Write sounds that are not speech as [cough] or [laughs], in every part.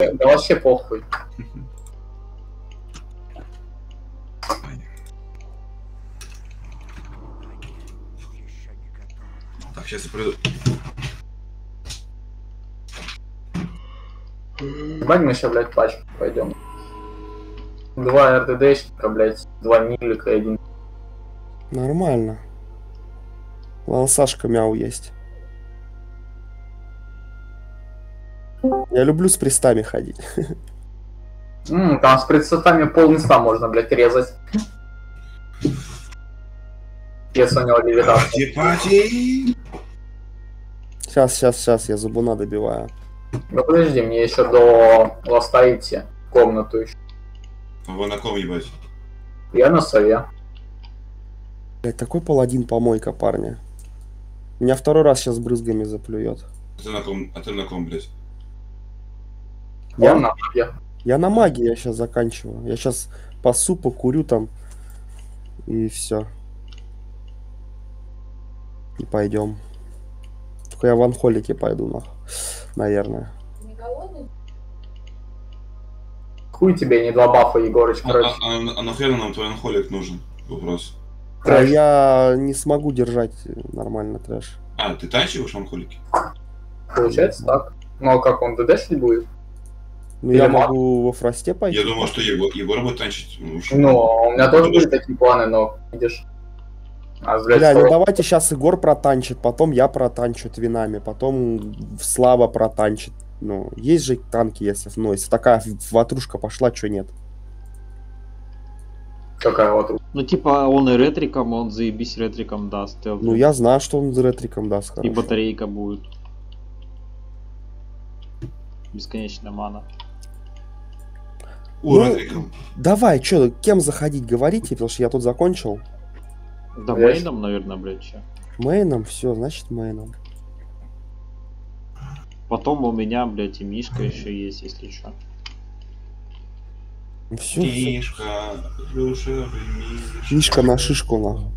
Да вообще похуй. Так, сейчас я приду. Ебать, мы сейчас, блядь, пачку пойдем. Два РДДшника, блядь, два милика и один. Нормально. Ладно, Сашка мяу есть. Я люблю с престами ходить. М, там с предсотами пол места можно, блядь, резать. Если у него левитация. Сейчас, сейчас, сейчас, я зубуна добиваю. Ну подожди, мне еще до ласта идти. в Комнату еще. Вы на ком ебать? Я на сове. Блять, такой паладин помойка, парня. Меня второй раз сейчас брызгами заплюет. А ты на ком, а ты на ком, блядь? Я на маге. я на магии я сейчас заканчиваю. Я сейчас пасу, покурю там. И все. И пойдем. Только я в анхолике пойду, нах. Наверное. Хуй тебе, не два бафа, Егорыч, А, короче. а, а, а нахрена нам твой анхолик нужен? Вопрос. А Трэш. я не смогу держать нормально трэш. А, ты танчиваешь в анхолике? Получается так. Ну а как он ДДшить будет? Ну я маг? могу во фросте пойти. Я думал, что Егор, Егор будет танчить. Ну, Ну, у меня тоже были такие планы, но видишь. А, блядь, Бля, ну давайте сейчас Егор протанчит, потом я протанчу твинами, потом Слава протанчит. Ну, есть же танки, если, ну, если такая ватрушка пошла, что нет. Какая вот Ну, типа, он и ретриком, он заебись ретриком даст. и Ну, я знаю, что он с ретриком даст, И хорошо. батарейка будет. Бесконечная мана. У, Ну. Давай, что, кем заходить, говорите, потому что я тут закончил. Да, Я мейном, наверное, блядь, че. Мейном, все, значит мейном. Потом у меня, блядь, и Мишка еще есть, если что. Все, Мишка, плюшевый Мишка. Мишка на шишку, нахуй.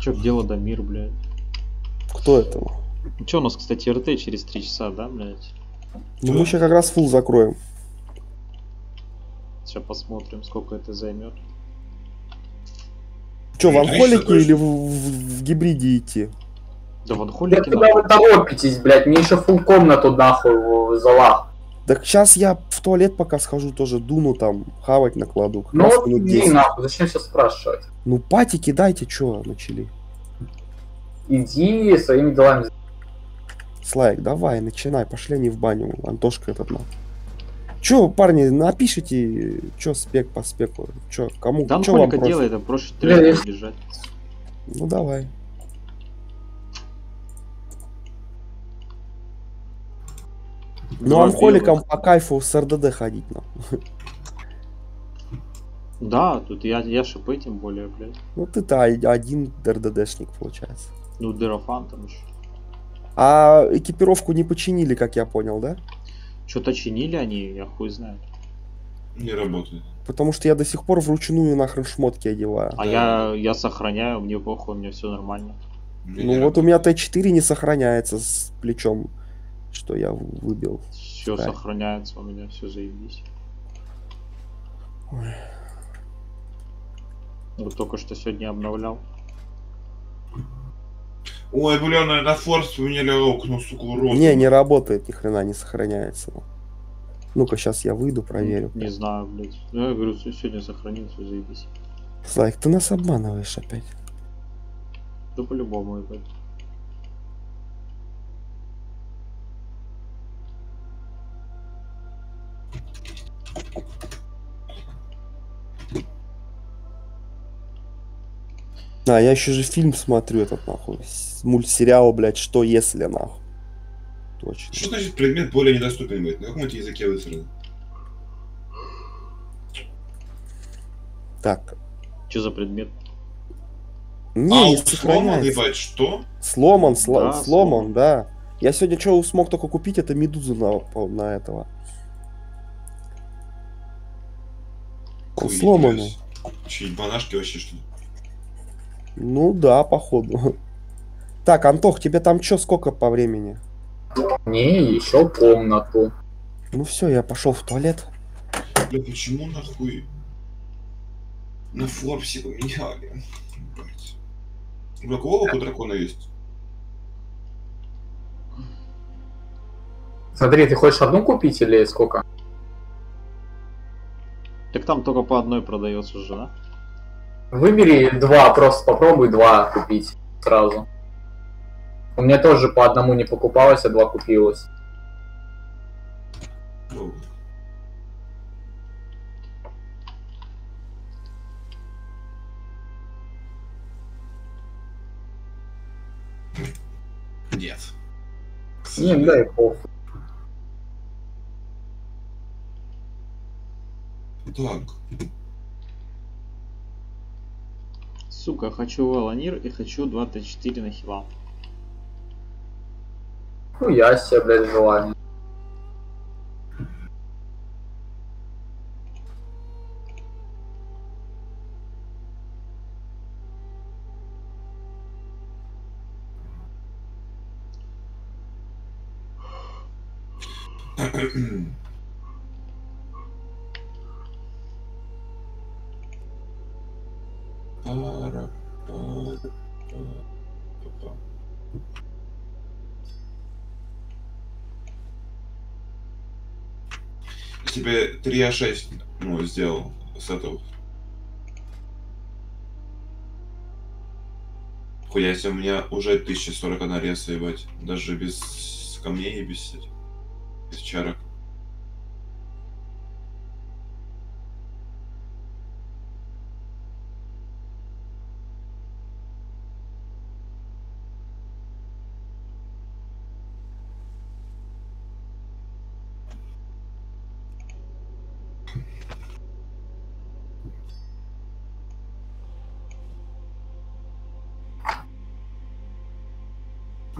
Че, дело до мир, блядь. Кто это? Ну, че у нас, кстати, РТ через 3 часа, да, блядь? Ну, мы сейчас как раз фул закроем. Сейчас посмотрим, сколько это займет. Че, в анхолике или в, в- в гибриде идти? Да в анхолике куда нахуй. вы торопитесь, блядь? Мне еще фул комнату нахуй в залах. Так сейчас я в туалет пока схожу, тоже дуну там, хавать накладу. Как Ну раз вот минут иди 10. нахуй, зачем сейчас спрашивать? Ну, патики дайте, что начали. Иди своими делами. Слайк, давай, начинай, пошли не в баню, Антошка этот на. Че, парни, напишите, что спек по спеку, че, кому, Да чё вам проще? делает, а проще я- бежать. Ну, давай. Ну, анхоликам по кайфу с РДД ходить, на. Да, тут я, я шипы тем более, блядь. Ну, ты-то один РДДшник, получается. Ну, Дерафан там еще. А экипировку не починили, как я понял, да? Что-то чинили они, я хуй знаю. Не работает. Потому что я до сих пор вручную нахрен шмотки одеваю. А я, я сохраняю, мне похуй, у меня все нормально. Не Ну вот у меня работает. Т4 не сохраняется с плечом, что я выбил. Все Так. сохраняется, у меня все заебись. Ой. Вот только что сегодня обновлял. Ой, бля, на, форс поменяли окна, сука, урод. Не, не работает, ни хрена не сохраняется. Ну-ка, сейчас я выйду, проверю. Не знаю, блядь. Ну, я говорю, сегодня сохранил, все заебись. Слайк, ты нас обманываешь опять. Да по-любому, ебать. А, я еще же фильм смотрю этот, нахуй. Мультсериал, блядь, что если, нахуй. Точно. Что значит предмет более недоступен будет? На каком это языке высрано? Так. Что за предмет? Не, а, не у сломан, сохраняется. ебать, что? Сломан, сло- Да, сломан, сломан. да. Я сегодня что смог только купить, это медузу на, на этого. Он Хуй, сломанный. Че, банашки вообще, что ли? Ну да, походу. [laughs] Так, Антох, тебе там что, сколько по времени? Не, еще комнату. Ну все, я пошел в туалет. Бля, почему нахуй на Форбсе поменяли? Блядь. Бля, у кого у дракона есть? Смотри, ты хочешь одну купить или сколько? Так там только по одной продается же, да? Выбери два, просто попробуй два купить сразу. У меня тоже по одному не покупалось, а два купилось. Ну, Нет. Не, да и похуй. Так, Сука, хочу Веланир и хочу 24 на хила. Ну я себе, блядь, желание. Пара, пара, пара, тебе 3А6 ну, сделал с этого. Хуя себе, у меня уже 1041 реса, ебать. Даже без камней и без, без чарок.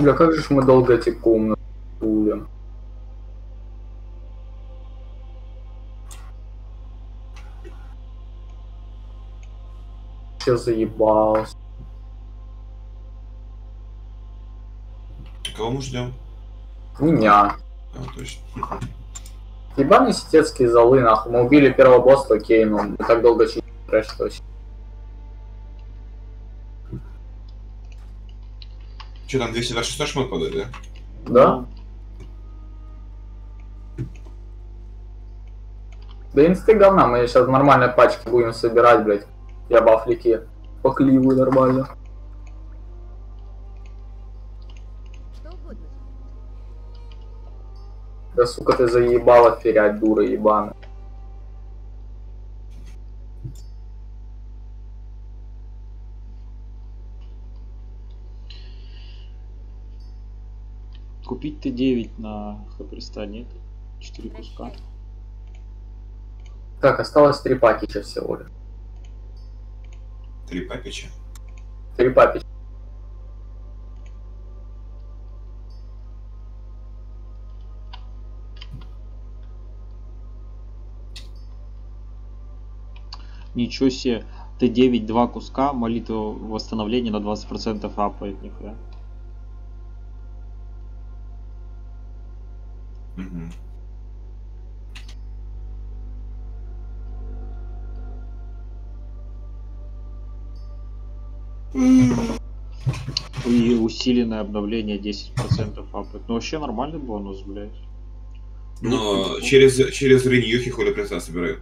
Бля, как же мы долго эти комнаты будем. Че заебался. Кого мы ждем? Меня. А, точно. Ебаные сетецкие залы, нахуй. Мы убили первого босса, окей, но мы так долго чистили трэш, что. Че там 226 шмот падает, да? Да? Да инсты говна, мы сейчас нормальные пачки будем собирать, блядь. Я бафлики по кливу нормально. Да сука ты заебала ферять, дура ебаная. Купить Т9 на Хаприста нет. 4 куска. Так, осталось три пакича всего лишь. Три пакетча. Три пакича. Ничего себе. Т9 два куска, молитва восстановления на 20% апает, нихуя. Усиленное обновление 10% [laughs] апает. Ну вообще нормальный бонус, блядь. Но через, через реньюхи хули преса собирают.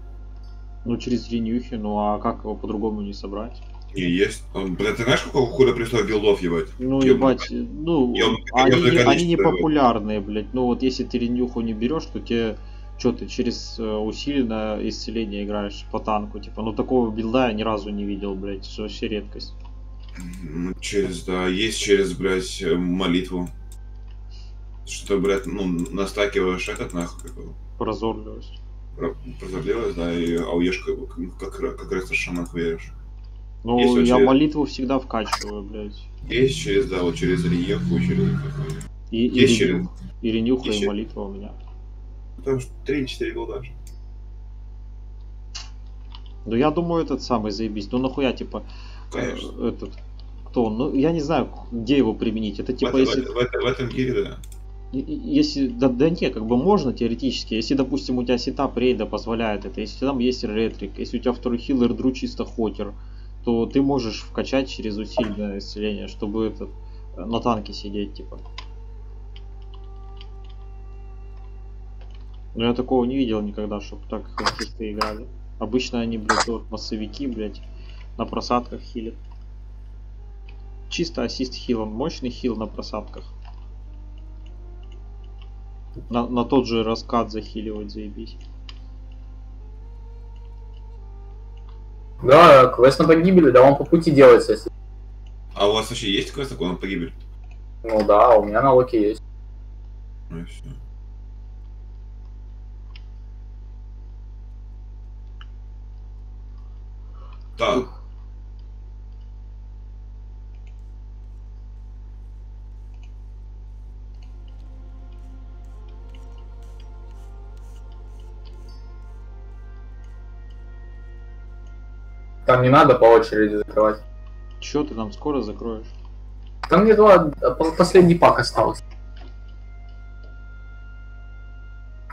Ну через ренюхи, ну а как его по-другому не собрать? Не, есть. Он, Бля, ты знаешь, сколько хули пришло билдов, ебать? Ну, ебать, ну, Ёбаный- они, не- они количество, не ебать. популярные, блядь. Ну вот если ты ренюху не берешь, то тебе что ты через э, усиленное исцеление играешь по танку, типа, ну такого билда я ни разу не видел, блядь, что вообще редкость. Ну, Через, да, есть через, блядь, э, молитву. Что, блядь, ну, настакиваешь этот, нахуй, как его, Прозорливость. про- прозорливость, да, и ауешь как, как, как раз шаман хуяришь. Ну, вот я через- молитву всегда вкачиваю, блядь. Есть через, да, вот через реньюху, через... какой. И, и, Есть через... и ренюха, и через- молитва у меня. Потому что 3-4 голда же. Ну я думаю, этот самый заебись. Ну нахуя, типа, Конечно. э, этот, кто? Ну я не знаю, где его применить. Это В, типа, этом- если... в, этом- в этом гире, да. Если, да, да не, как бы можно теоретически, если, допустим, у тебя сетап рейда позволяет это, если там есть ретрик, если у тебя второй хиллер дру чисто хотер, то ты можешь вкачать через усиленное исцеление, чтобы этот, э, на танке сидеть, типа. Но я такого не видел никогда, чтобы так хисты играли. Обычно они, блядь, вот массовики, блядь, на просадках хилят. Чисто ассист хилом, мощный хил на просадках. На, на тот же раскат захиливать, заебись. Да, квест на погибели, да он по пути делается, если... А у вас вообще есть квест такой на погибель? Ну да, у меня на локе есть. Ну и все. Там не надо по очереди закрывать. Чё ты там скоро закроешь? Там мне два, по- последний пак остался.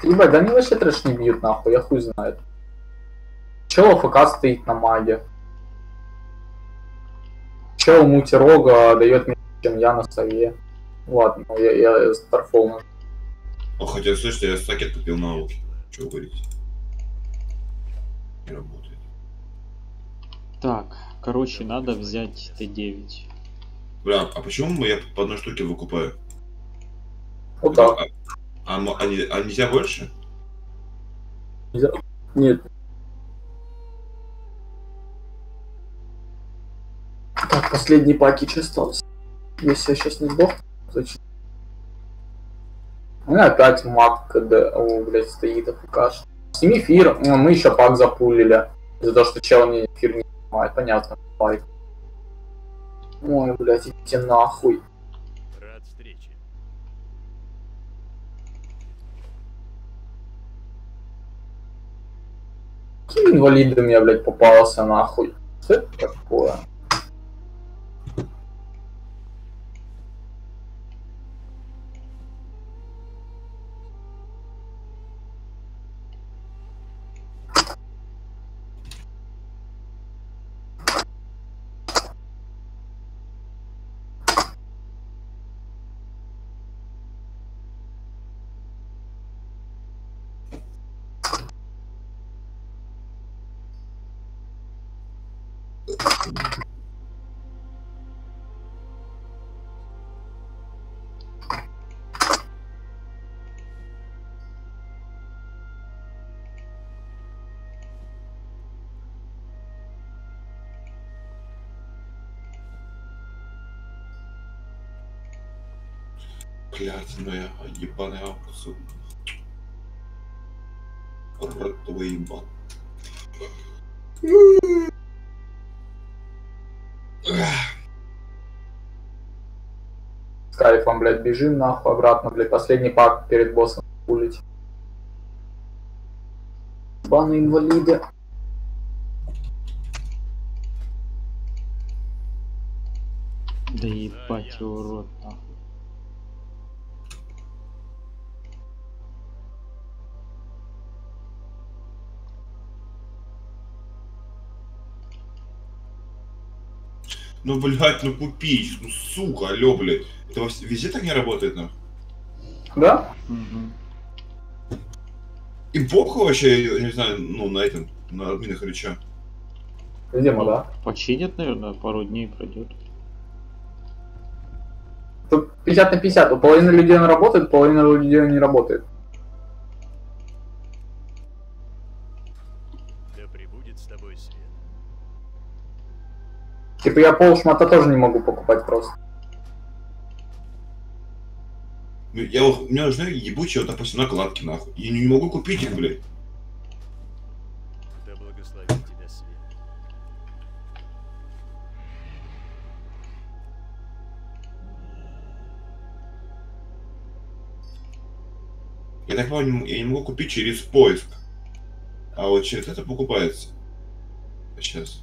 Ебать, да они вообще трэш не бьют нахуй, я хуй знает. Чел АФК стоит на маге. Чел мутирога дает меньше, чем я на сове. Ладно, ну я, я Старфол нажал. О, хотя, слушайте, я стакет купил на ауке. Что вы говорите? Не работает. Так, короче, надо взять Т9. Бля, а почему я по одной штуке выкупаю? Вот так. А, а мо- а не- а нельзя больше? Нет. Так, последний пакетч остался. Если я сейчас не сдох, зачем? У меня опять маг КД, о, блядь, стоит АФК. Сними эфир, Ну, мы еще пак запулили. За то, что чел не эфир не снимает, понятно, лайк. Ой, блядь, идите нахуй. Рад встрече. Каким инвалидом я, блядь, попался нахуй? Что это такое? Клятная ебаная аука, сука. Рот кайфом, блядь, бежим нахуй обратно, блядь, последний пак перед боссом пулить. Баны инвалиды. Да ебать, урод, нахуй. Ну, блядь, ну купить, ну сука, алё, блядь. Это везде так не работает, нахуй? Да? И похуй вообще, я не знаю, ну, на этом, на админах или чё. Видимо, да. Починят, наверное, пару дней пройдет. Тут 50 на 50. У половины людей он работает, половина людей не работает. Типа я пол шмата тоже не могу покупать просто. Ну, я, вот- мне нужны ебучие, вот, допустим, накладки, нахуй. Я не могу купить их, блядь. Да благословит тебя свет. Я так понимаю, я не могу купить через поиск. А вот через это покупается. Сейчас.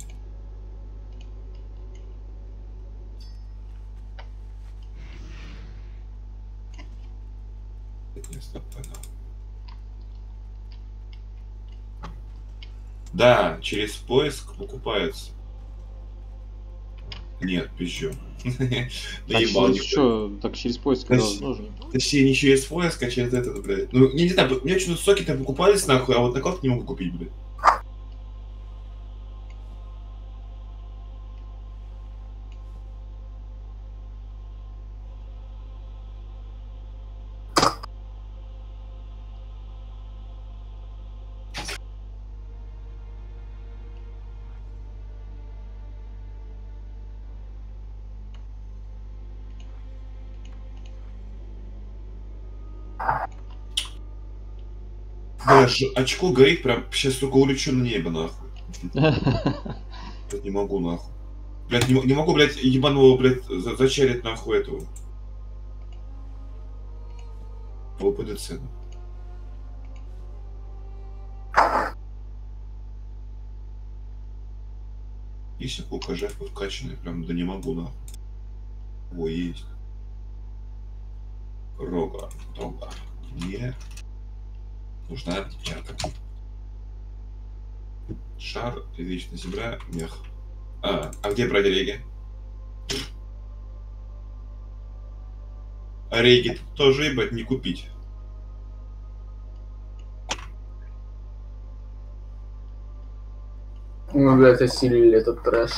Да, через поиск покупается. Нет, пизжу. [laughs] Через что? Так через поиск невозможно. Точнее, не через поиск, а через этот, блядь. Ну, не, не знаю, у меня что-то соки-то покупались нахуй, а вот накладки не могу купить, блядь. Бля, ж- очко горит, прям сейчас, сука, улечу на небо, нахуй. Блядь, [laughs] не могу, нахуй. Блядь, не, не могу, блядь, ебаного, блядь, за- зачарить, нахуй, этого. ВПДЦ. Есть какой КЖФ подкачанный, прям, да не могу, нахуй. О, есть. Рога, рога. Не. Нужна девчонка. Шар, вечная земля, мех. А, а где брать реги? А реги тоже, ебать, не купить. Мы, блядь, осилили этот трэш.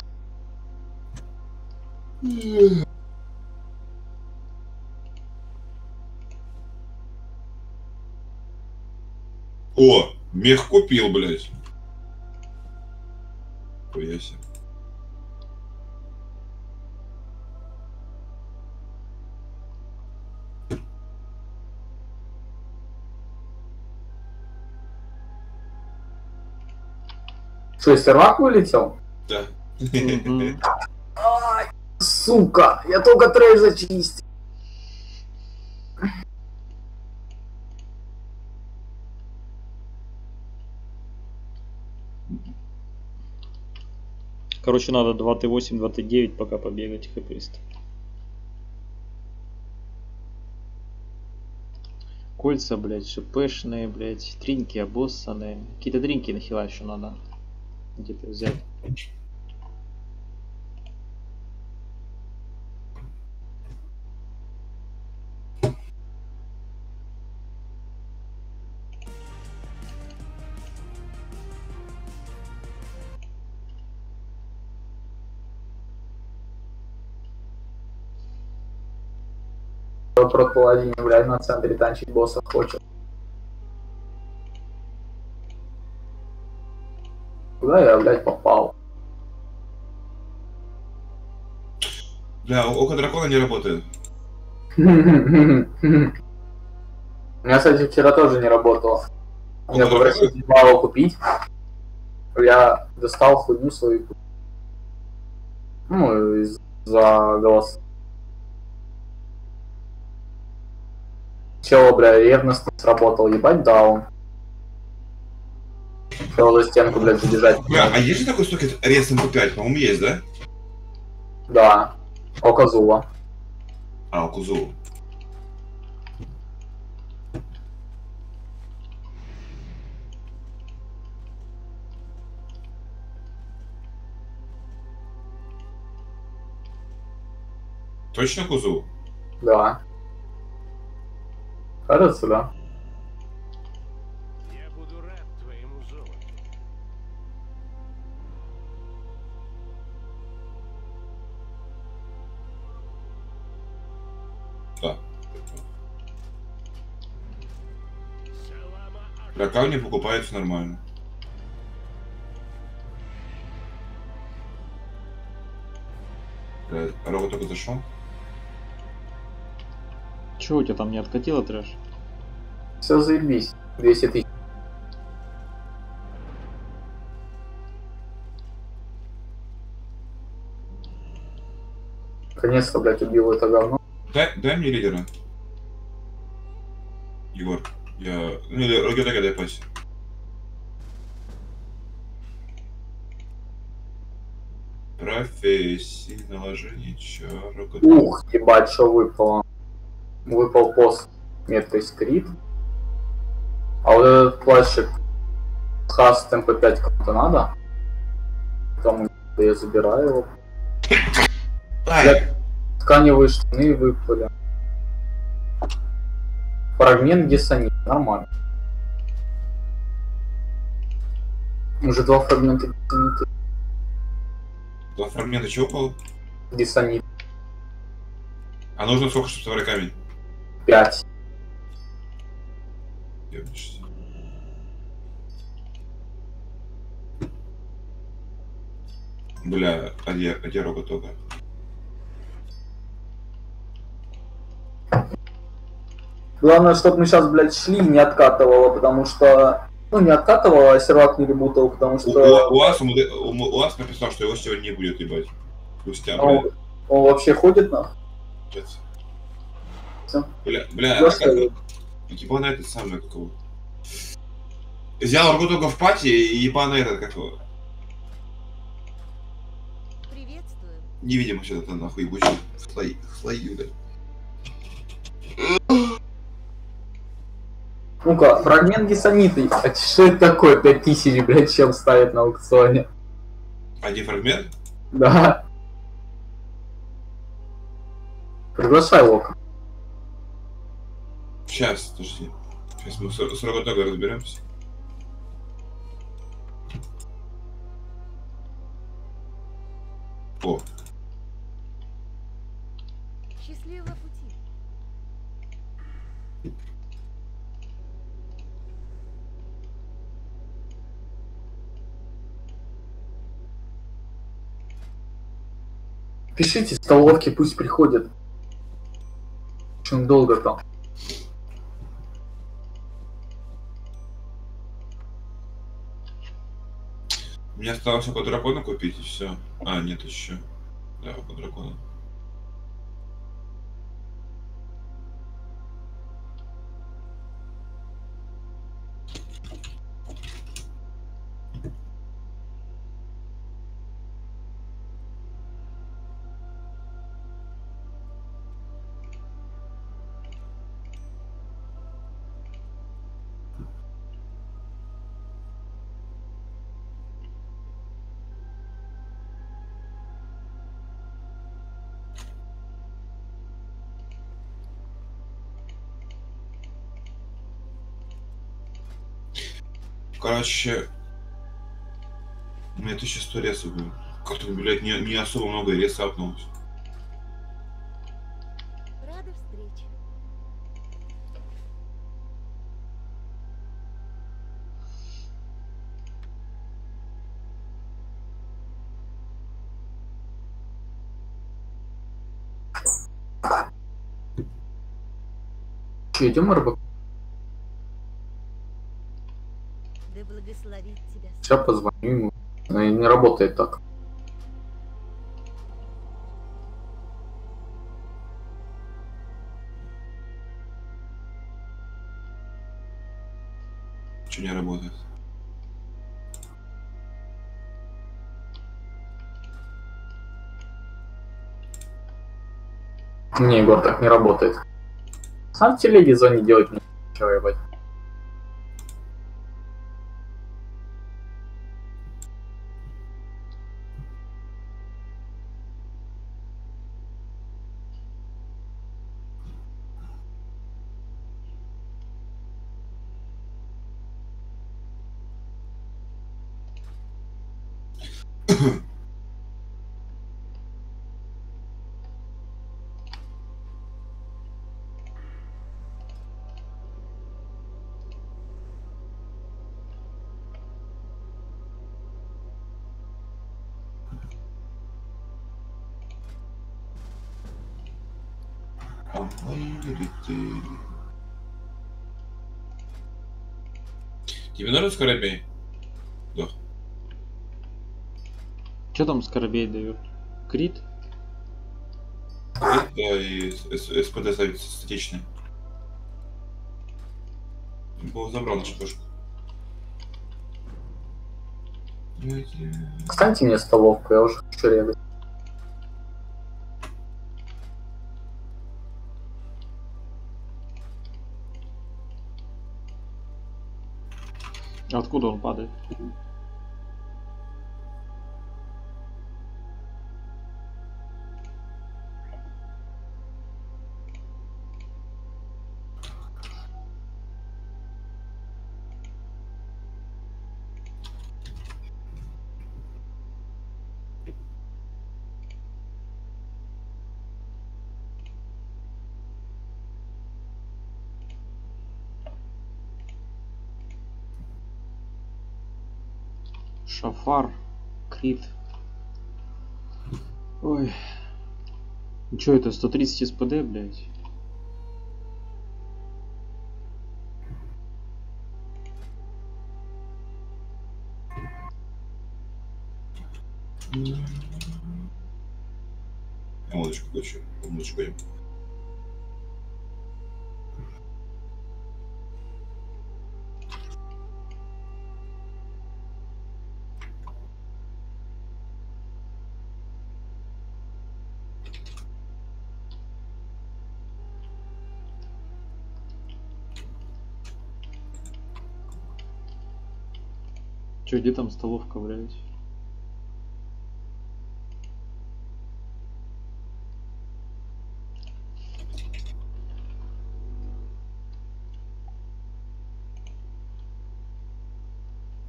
О, мех купил, блядь. Хуя себе. Что, сервак вылетел? Да. [laughs] Сука, я только трэш зачистил. Короче, надо 2Т8, 2Т9 пока побегать хэпист. Кольца, блядь, шипешные, блядь, тринки обоссанные. Какие-то тринки нахила еще надо где-то взять. Прот паладин, блядь, на центре танчить босса хочет. Куда я, блядь, попал? Бля, око дракона не работает. [laughs] У меня, кстати, вчера тоже не работало. Я попросил? Димала купить. Я достал хуйню свою. Ну, из-за голос. Чего, бля, ревностно сработал, ебать даун. Хотел за стенку, блядь, забежать. Бля, а есть же такой сокет рез МП5? По-моему, есть, да? Да. Оказула. А, Кузу. Точно Кузу? Да. Кажется, да. Я буду рад твоему золоту. Да. Бля, камни покупаются нормально. Бля, Рога только зашел. Чего у тебя там не откатило трэш? Все заебись. 200 тысяч. Наконец-то, блядь, убил это говно. Дай, дай мне лидера. Егор, я... Ну, или Роги Роги, дай пасть. Профессии, наложение чар, Ух, ебать, что выпало. Выпал пост меткой скрит. А вот этот плащик Хас МП5 кому-то надо? Кому я забираю его. Ай, Тканевые штаны выпали. Фрагмент гессонит. Нормально. Уже два фрагмента гессонита. два фрагмента чего упало? Гессонит. А нужно сколько, чтобы собрать камень? 5. Ёбнешься. Бля, а где, а где Роготога? Главное, чтобы мы сейчас, блядь, шли и не откатывало, потому что... Ну, не откатывало, а сервак не ребутал, потому У, что... у, у вас, у, у, у вас написал, что его сегодня не будет, ебать. Спустя, Он, блядь. он вообще ходит на... Бля, бля, Я а как... Ебано этот самый, как его? Взял Роготога в пати и ебано этот, как его? Приветствую. Невидимость это нахуй ебучий. Слои, слои, блядь. Ну-ка, фрагмент гессонита. А что это такое? 5000, блядь, чем ставит на аукционе? Один фрагмент? Да. Приглашай Лока. Сейчас, подожди. Сейчас мы с, с Роготога разберемся. О, Счастливого пути. Пишите столовки, пусть приходят. Очень долго там. Мне осталось только дракона купить и все. А, нет еще. Да, по дракона. Короче, у меня 1100 ресов было. Как-то, блядь, не, не особо много реса апнулось. Рада встрече. Че, идем РБ? Да благословит тебя. Сейчас позвоню ему. Но не работает так. Что не работает? Не, Егор, так не работает. Сам в телеге звони делать нечего, ебать. Тебе нужен скоробей? Что там скоробей дают? Крит? Да, и СПД ставить статичный. Был забрал нашу пушку. Встаньте мне столовку, я уже хочу регать. Откуда он падает? Шафар. Крит. Ой. Ну Чё это, 130 СПД, блядь? Я водочку хочу. Водочку Чё, где там столовка, блядь?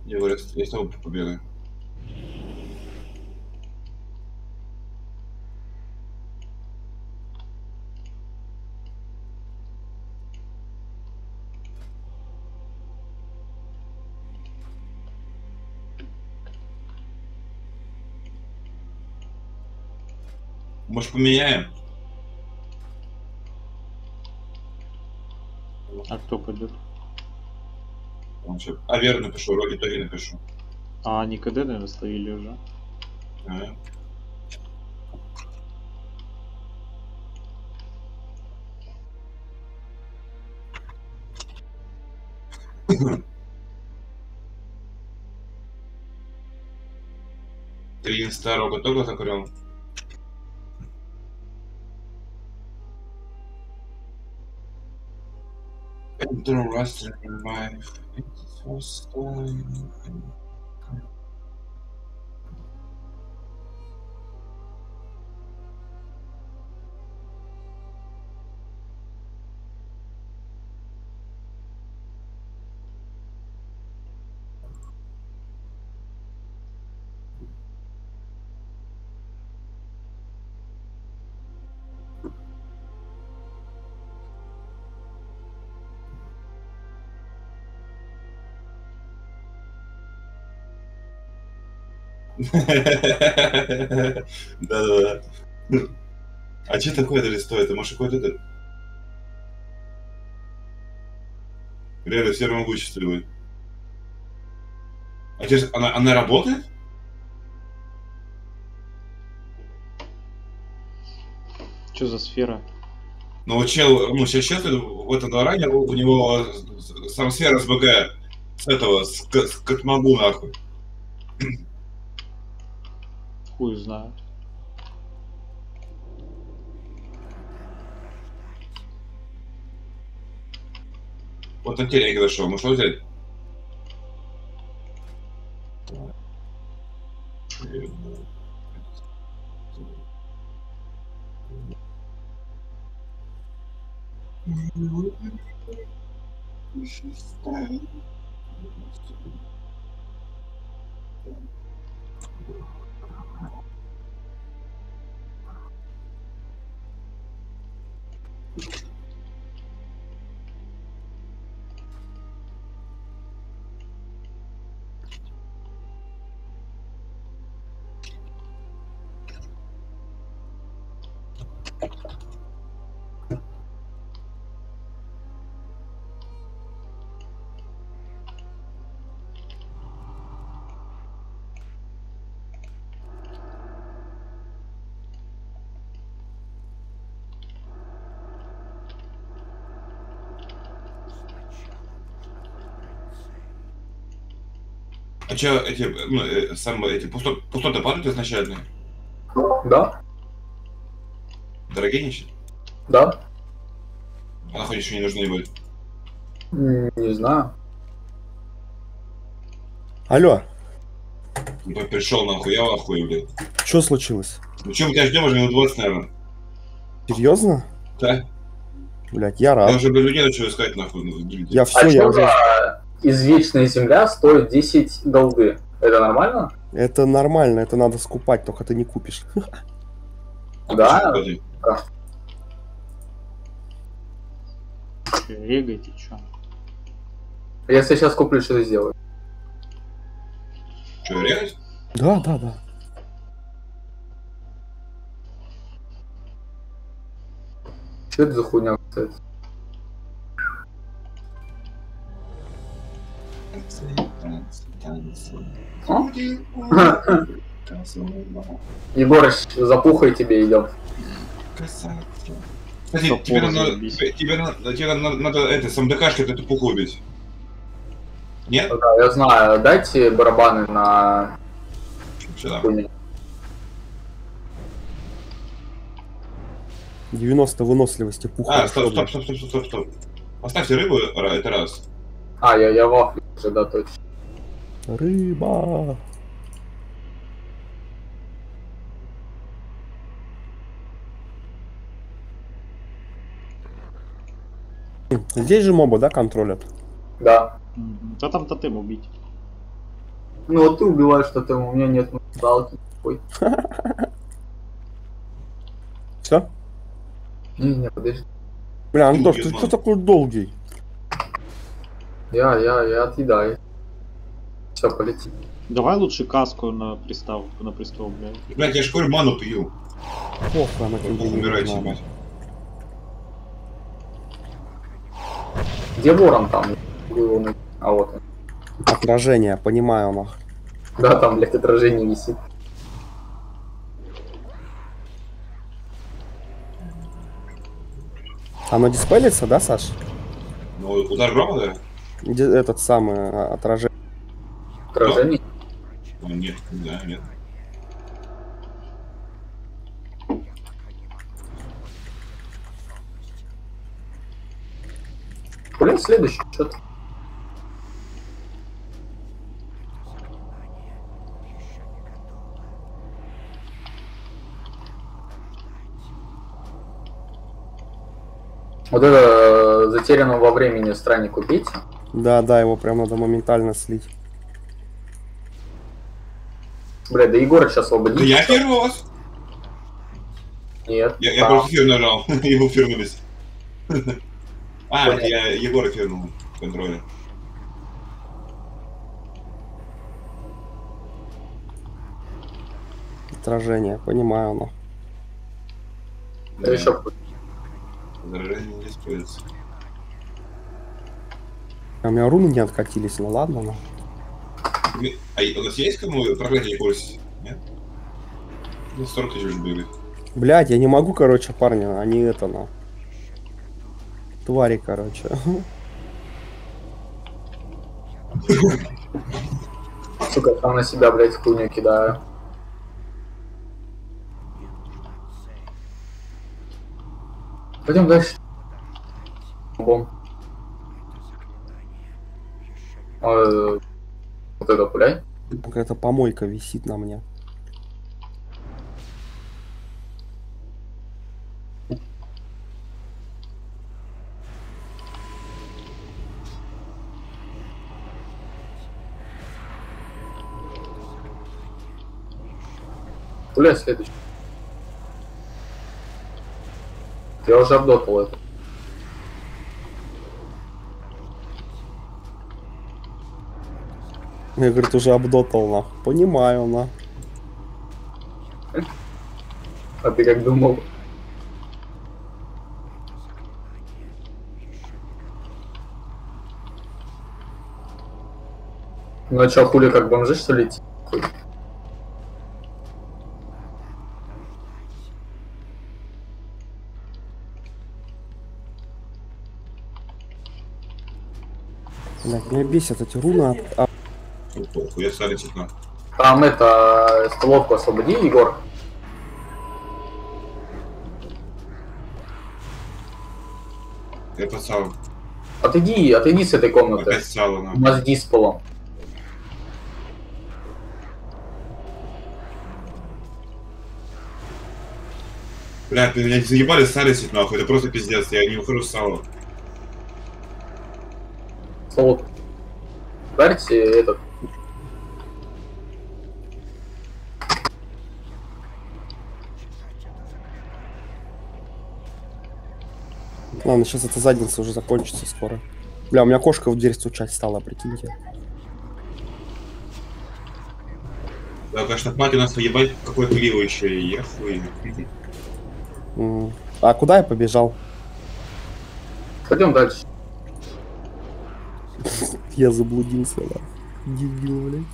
Я говорю, я с тобой Может поменяем? А кто пойдет? А верно напишу, роги итоги напишу. А, они КД, наверное, словили уже. А. Три инста рога только закрыл. Entró Western Life. It was stolen. Да-да-да. А че такое это стоит? Ты можешь какой-то этот... Реально все равно вычислили. А тебе, она, она работает? Что за сфера? Ну вот чел, ну сейчас чел в этом дворане, у него сам сфера с БГ с этого, с, К- с Катмагу нахуй. Хуй знаю. Вот на телеге зашел, ну что взять? А Че эти, ну, э, самые эти пусто- пустоты падают изначально? Да, Дорогие ничего? да. А нахуй еще не нужны. М, Не знаю. Алло, Пришел нахуй, я в ахуе, блядь. что случилось? Ну чем мы тебя ждем уже минут 20, наверное. Серьезно? Да? Блять, я Я рад. уже, блядь, людей начал искать, нахуй, в гильдии. Я все, а я уже... за извечная земля стоит 10 голды? Это нормально? Это нормально, это надо скупать, только ты не купишь. Да. Регайте, чё? Если сейчас куплю, что ты сделаешь? Что, регать? Да, да, да. Что это за хуйня, кстати? Егорыч, запухай тебе идем. Кстати, тебе надо, заебись. тебе надо, тебе надо, надо это, с МДКшкой эту пуху убить. Нет? Да, я знаю, дайте барабаны на Сюда. хуйню. 90 выносливости пуха. А, стоп, стоп, стоп, стоп, стоп, стоп, стоп. Поставьте рыбу, это раз. А, я, я вафли точно. Рыба. Здесь же моба, да, контролят? Да. Да там тотем убить. Ну вот ты убиваешь тотем, у меня нет сталки. [laughs] Все? Не, не, подожди. Бля, Антош, ты кто такой долгий? Я, я, я отъедаю. Все, полетим. Давай лучше каску на пристав, на престол, блядь. Блять, я же говорю, ману пью. Похуй, она не умирайте, блядь. Где ворон там? А вот он. Отражение, понимаю, нах. Да, там, блядь, отражение висит. Оно диспелится, да, Саш? Ну, удар грома, да? Этот самый а, отражение. Отражение? Ну, нет, да, нет. Блин, следующий, что-то. Вот это э, затерянного во времени странник купить. Да, да, его прям надо моментально слить. Блядь, да Егора сейчас Да освободить. я первый вас. Нет. Я, я просто эфир нажал, [laughs] его фирнулись. [laughs] А, Понятно. я Егора фирнул в контроле. Отражение, понимаю, нах. да еще хуй. Заражение не используется. А у меня руны не откатились, ну ладно, ну. А у нас есть кому проклятие курс? Нет? Ну, 40 тысяч уже были. Блять, я не могу, короче, парни, они это, на. Твари, короче. Сука, там на себя, блядь, хуйню кидаю. Пойдем дальше. Бом. Вот это пуляй. Какая-то помойка висит на мне. Пуляй следующий. Я уже обдотал это. Я, говорит, уже обдотал, на. Понимаю, на. А ты как думал? Ну а чё, хули как бомжи, что ли? Блять, меня бесят эти руны от- тут толку? Я залетит на... Там это, э, столовку освободи, Егор. Это сало. Отойди, отойди с этой комнаты. Опять сало, на. У нас дисполом. Блядь, меня заебали сарисить нахуй, это просто пиздец, я не ухожу с Сало. Салот. Дарьте этот, Ладно, сейчас эта задница уже закончится скоро. Бля, у меня кошка в дверь стучать стала, прикиньте. Да, конечно, хватит нас ебать, какой кливый еще, я хуй. М. А куда я побежал? Пойдем дальше. [laughs] Я заблудился, да. Дебил, блядь.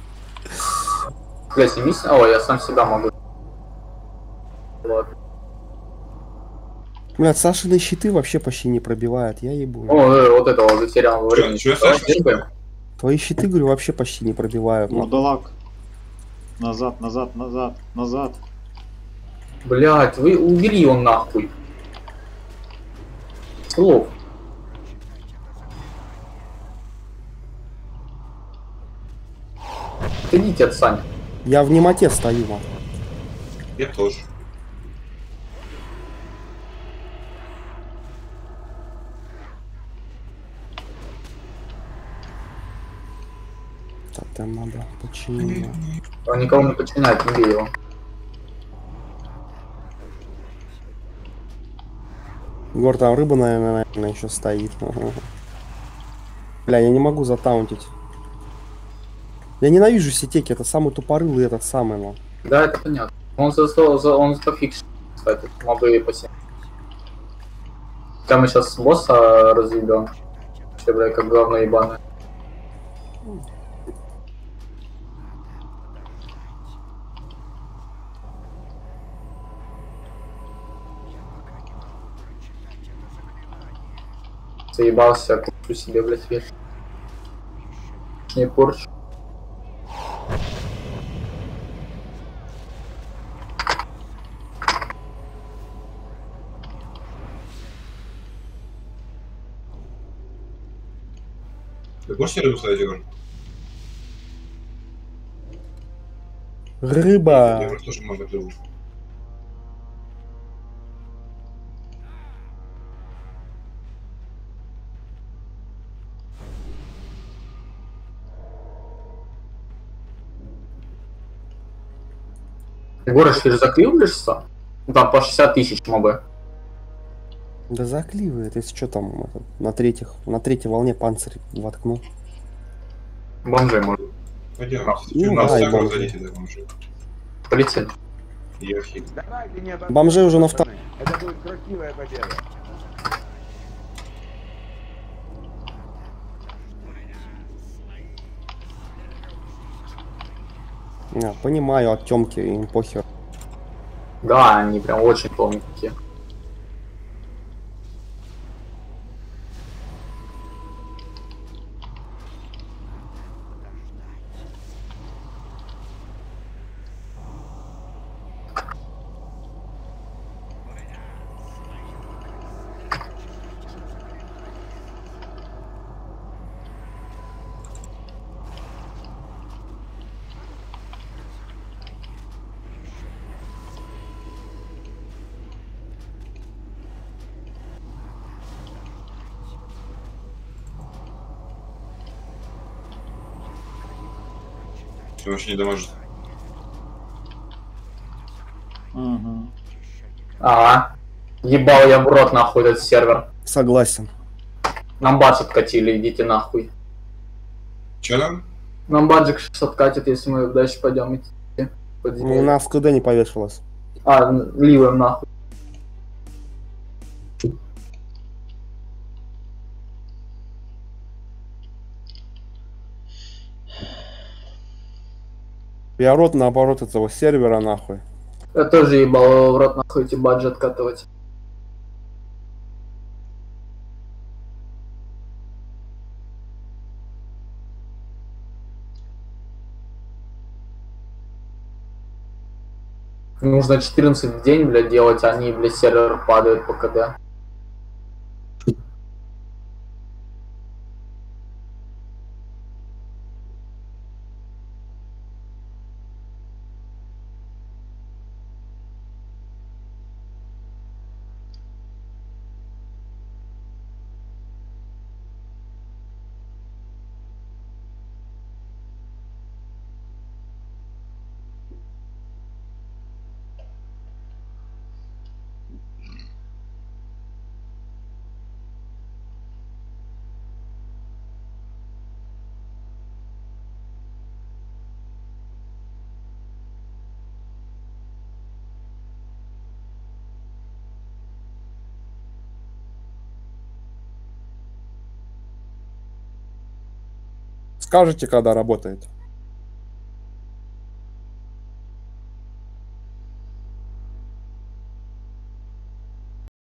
Бля, снимись. О, я сам себя могу. Блядь, Сашины щиты вообще почти не пробивают, я ебу. О, э, вот этого затерял чё, Давай Саша? Твои щиты, говорю, вообще почти не пробивают. Мурдалак. Назад, назад, назад, назад. Блять, вы убери его нахуй. Слов. Идите от Сани. Я в немоте стою, нахуй. Я тоже. Там надо починить. Он никого не подчиняет, не бей его. Егор, там рыба, наверное, еще стоит. Бля, я не могу затаунтить. Я ненавижу сетеки, это самый тупорылый этот самый, ну. Да, это понятно. Он за, за, он за фикс, кстати, мобы по. Там мы сейчас босса разъебем. Вообще, бля, как говно ебаное. Заебался, куплю себе, блядь, вещь. Не порчу. Ты можешь рыбу сказать, Егор? Рыба! Егор тоже много рыбу. Ты же закривлишься? Там по 60 тысяч мобы. Да закливает, если что там это, на третьих, на третьей волне панцирь воткнул. Бомжей может. Пойдем. Ну, Нас да. Полетели. Не обо- Бомжей уже на втором. Это будет красивая победа. Понимаю, от темки им похер. Да, они прям очень тонкие. Вообще не дамажит. Угу. Ага. Ебал я в рот нахуй этот сервер. Согласен. Нам баджет катили, идите нахуй. Че там? Нам баджик сейчас откатит, если мы дальше пойдем идти. У нас КД не повешалось. А, ливаем нахуй. Я рот наоборот этого сервера нахуй. Я тоже ебал в рот нахуй эти баджи откатывать. Нужно 14 в день, блядь, делать, а они, блядь, сервер падает по КД. Скажете, когда работает?